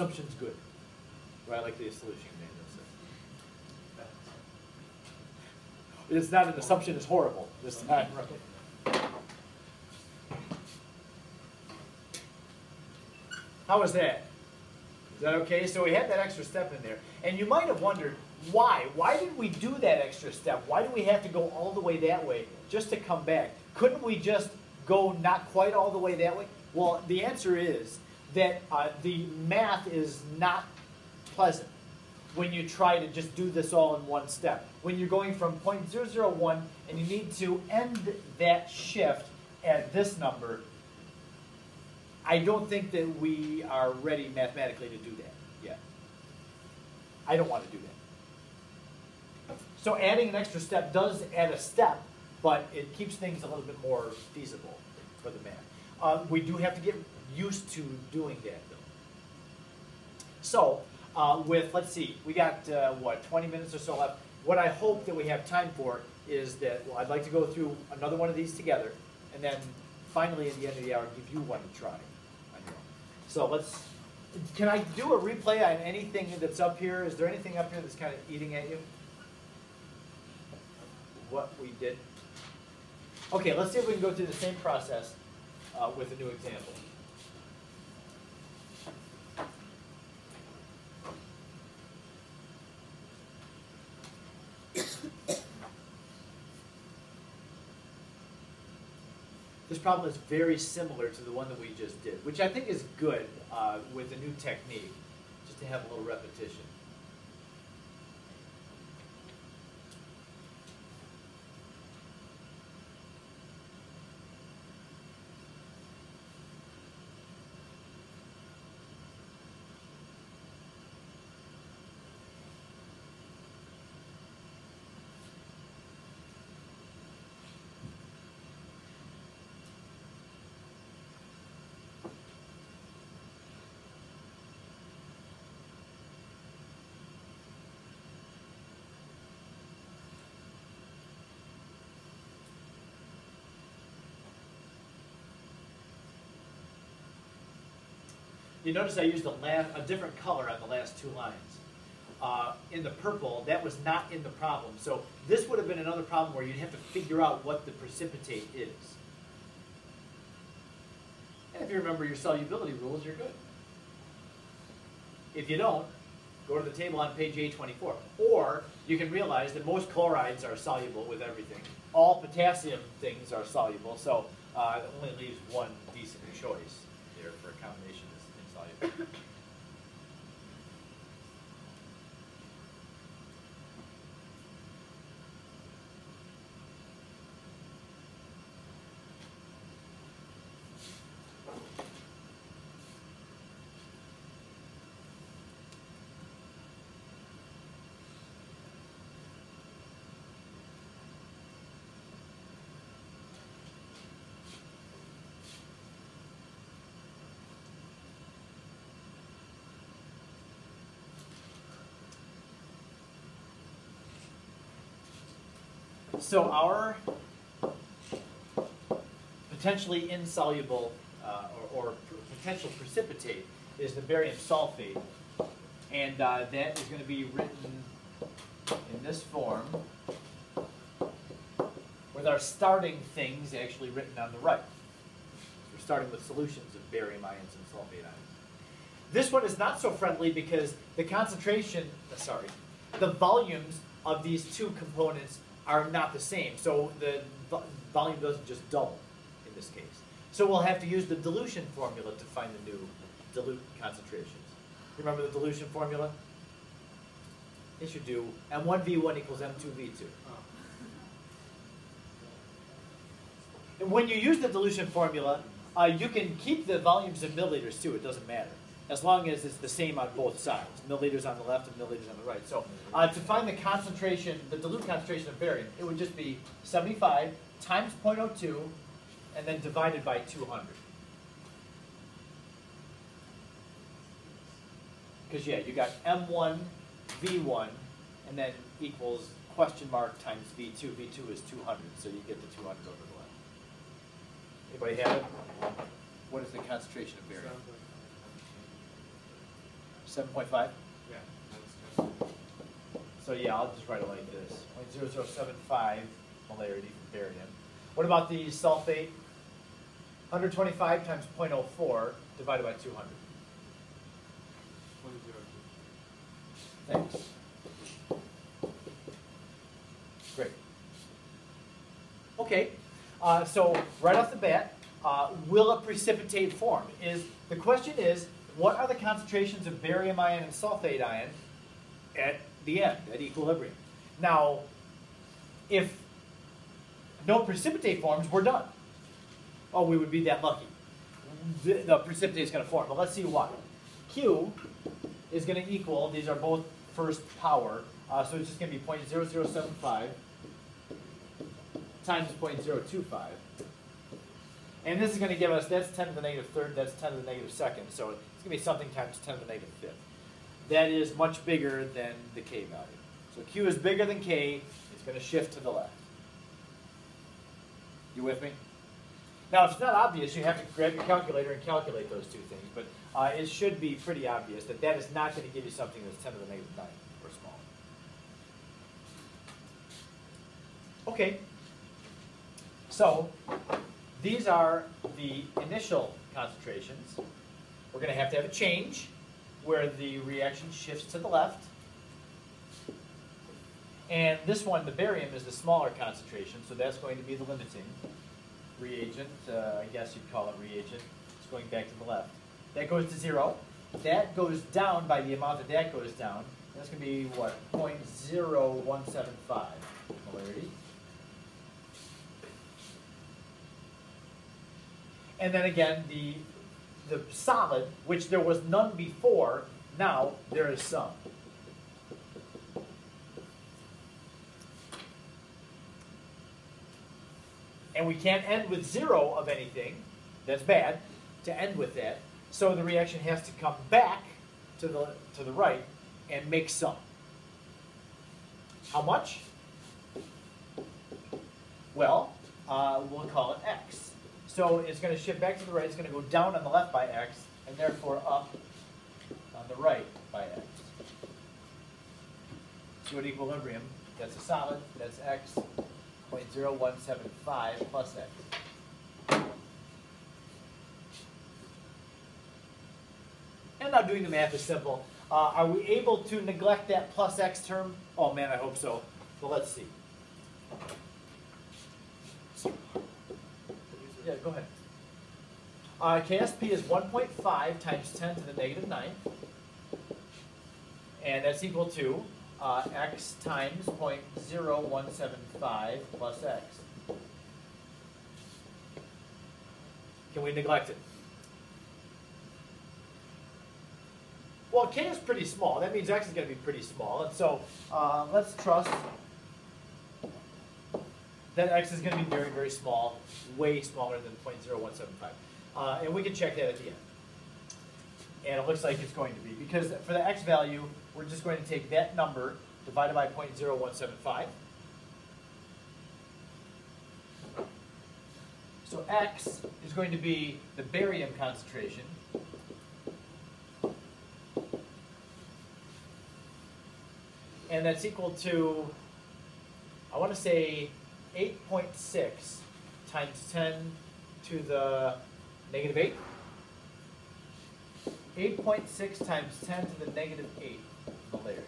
assumption's good. Right, like the solution name. It's not an assumption, it's horrible this time. How was that? Is that okay? So we had that extra step in there. And you might have wondered, why? Why did we do that extra step? Why do we have to go all the way that way just to come back? Couldn't we just go not quite all the way that way? Well, the answer is that uh, the math is not pleasant when you try to just do this all in one step. When you're going from 0.001 and you need to end that shift at this number, I don't think that we are ready mathematically to do that yet. I don't want to do that. So adding an extra step does add a step, but it keeps things a little bit more feasible for the math. Uh, we do have to get used to doing that though. So uh, with, let's see, we got, uh, what, 20 minutes or so left. What I hope that we have time for is that, well, I'd like to go through another one of these together, and then finally at the end of the hour, give you one to try. So let's, can I do a replay on anything that's up here? Is there anything up here that's kind of eating at you? What we did? Okay, let's see if we can go through the same process uh, with a new example. This problem is very similar to the one that we just did, which I think is good uh, with a new technique, just to have a little repetition. You notice I used a, a different color on the last two lines. Uh, in the purple, that was not in the problem. So this would have been another problem where you'd have to figure out what the precipitate is. And if you remember your solubility rules, you're good. If you don't, go to the table on page A24. Or you can realize that most chlorides are soluble with everything. All potassium things are soluble, so uh, it only leaves one decent choice there for a combination. Thank you. So our potentially insoluble uh, or, or, potential precipitate is the barium sulfate. And uh, that is going to be written in this form with our starting things actually written on the right. we're starting with solutions of barium ions and sulfate ions. This one is not so friendly because the concentration, uh, sorry, the volumes of these two components are not the same. So the volume doesn't just double in this case. So we'll have to use the dilution formula to find the new dilute concentrations. Remember the dilution formula? It should do M1V1 equals M2V2. And when you use the dilution formula, uh, you can keep the volumes in milliliters too, it doesn't matter as long as it's the same on both sides, milliliters on the left and milliliters on the right. So uh, to find the concentration, the dilute concentration of barium, it would just be 75 times 0.02 and then divided by 200. Because yeah, you got M1, V1, and then equals question mark times V2. V2 is 200, so you get the 200 over the left. Anybody have it? What is the concentration of barium? Seven point five? Yeah, So yeah, I'll just write it like this, point zero zero seven five molarity for barium. What about the sulfate? Hundred twenty-five times 0.04 divided by two hundred. one zero two. Thanks. Great. Okay, uh, so right off the bat, uh, will a precipitate form? Is the question is, what are the concentrations of barium ion and sulfate ion at the end, at equilibrium? Now, if no precipitate forms, we're done. Oh, we would be that lucky. The, the precipitate is going to form, but let's see why. Q is going to equal, these are both first power, uh, so it's just going to be 0.0075 times 0.025. And this is going to give us, that's 10 to the negative third, that's 10 to the negative second, so it's going to be something times 10 to the negative fifth. That is much bigger than the K value. So Q is bigger than K, it's going to shift to the left. You with me? Now, if it's not obvious, you have to grab your calculator and calculate those two things, but uh, it should be pretty obvious that that is not going to give you something that's 10 to the negative 9 or smaller. Okay, so these are the initial concentrations. We're going to have to have a change where the reaction shifts to the left. And this one, the barium, is the smaller concentration, so that's going to be the limiting reagent. Uh, I guess you'd call it reagent. It's going back to the left. That goes to zero. That goes down by the amount that that goes down. That's going to be, what, 0.0175 molarity. And then again, the, the solid, which there was none before, now there is some. And we can't end with zero of anything. That's bad to end with that. So the reaction has to come back to the, to the right and make some. How much? Well, uh, we'll call it x. So it's going to shift back to the right. It's going to go down on the left by x, and therefore up on the right by x. So at equilibrium, that's a solid. That's x 0.0175 plus x. And now doing the math is simple. Uh, are we able to neglect that plus x term? Oh man, I hope so. Well, let's see. Go ahead. Uh, KSP is 1.5 times 10 to the negative 9. And that's equal to uh, x times 0.0175 plus x. Can we neglect it? Well, k is pretty small. That means x is going to be pretty small. And so uh, let's trust that x is going to be very, very small, way smaller than 0.0175. Uh, and we can check that at the end. And it looks like it's going to be. Because for the x value, we're just going to take that number divided by 0.0175. So x is going to be the barium concentration. And that's equal to, I want to say 8.6 times 10 to the negative 8. 8.6 times 10 to the negative 8 molarity.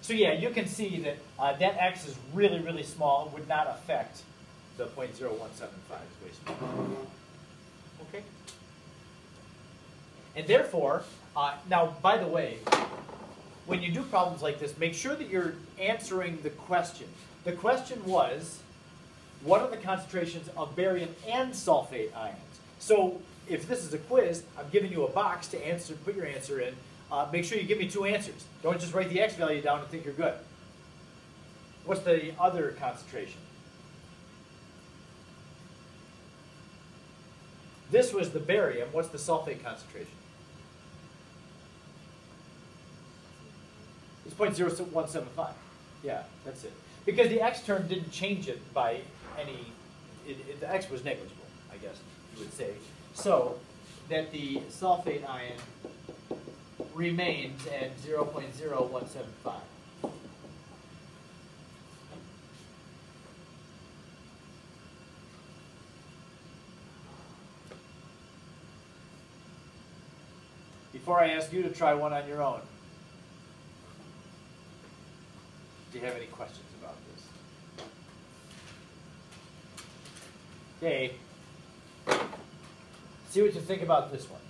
So yeah, you can see that uh, that x is really, really small. It would not affect the 0.0175 is way. Okay? And therefore, uh, now, by the way, when you do problems like this, make sure that you're answering the question. The question was, what are the concentrations of barium and sulfate ions? So if this is a quiz, I'm giving you a box to answer, put your answer in. Uh, make sure you give me two answers. Don't just write the x value down and think you're good. What's the other concentration? This was the barium. What's the sulfate concentration? It's 0.0175. Yeah, that's it. Because the x term didn't change it by any, it, it, the x was negligible, I guess you would say. So that the sulfate ion remains at zero point zero one seven five. Before I ask you to try one on your own, do you have any questions about this? Okay. See what you think about this one.